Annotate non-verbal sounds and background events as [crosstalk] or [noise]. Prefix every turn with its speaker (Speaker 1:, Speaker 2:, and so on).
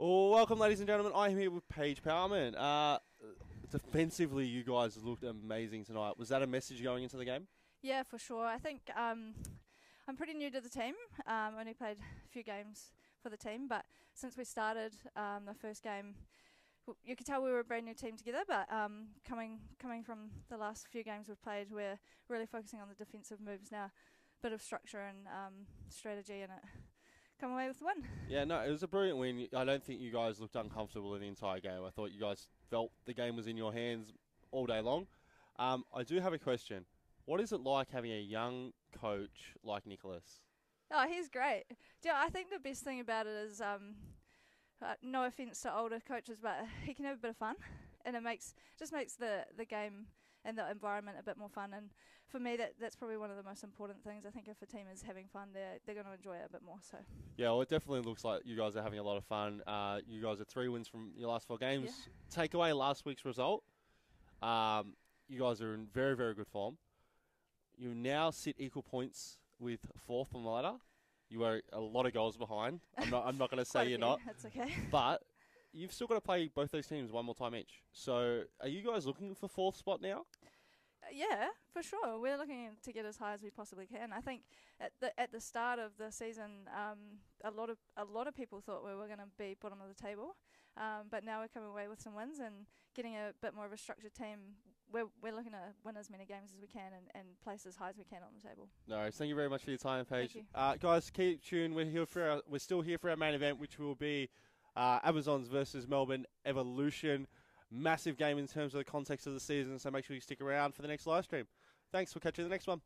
Speaker 1: Welcome, ladies and gentlemen. I am here with Paige Powermann. Uh, defensively, you guys looked amazing tonight. Was that a message going into the game?
Speaker 2: Yeah, for sure. I think um, I'm pretty new to the team. Um, only played a few games for the team, but since we started um, the first game, you could tell we were a brand new team together. But um, coming coming from the last few games we've played, we're really focusing on the defensive moves now. Bit of structure and um, strategy in it. Come away with the win. [laughs]
Speaker 1: Yeah, no, it was a brilliant win. I don't think you guys looked uncomfortable in the entire game. I thought you guys felt the game was in your hands all day long. Um, I do have a question. What is it like having a young coach like Nicholas?
Speaker 2: Oh, he's great. Yeah, I think the best thing about it is, um, uh, no offense to older coaches, but he can have a bit of fun, [laughs] and it makes just makes the the game and the environment a bit more fun. And for me, that that's probably one of the most important things. I think if a team is having fun, they're they're going to enjoy it a bit more. So
Speaker 1: Yeah, well, it definitely looks like you guys are having a lot of fun. Uh, you guys are three wins from your last four games. Take away last week's result. Um, you guys are in very, very good form. You now sit equal points with fourth on the ladder. You are a lot of goals behind. I'm not. I'm not going [laughs] to say you're not,
Speaker 2: That's okay.
Speaker 1: but you've still got to play both those teams one more time each. So, are you guys looking for fourth spot now?
Speaker 2: Uh, Yeah, for sure. We're looking to get as high as we possibly can. I think at the at the start of the season, um, a lot of a lot of people thought we were going to be bottom of the table, um, but now we're coming away with some wins and getting a bit more of a structured team. We're we're looking to win as many games as we can and, and place as high as we can on the table.
Speaker 1: No, thank you very much for your time, Paige.
Speaker 2: Thank you.
Speaker 1: Uh, guys, keep tuned. We're here for our, we're still here for our main event, which will be uh, Amazons versus Melbourne Evolution. Massive game in terms of the context of the season, so make sure you stick around for the next live stream. Thanks. We'll catch you in the next one.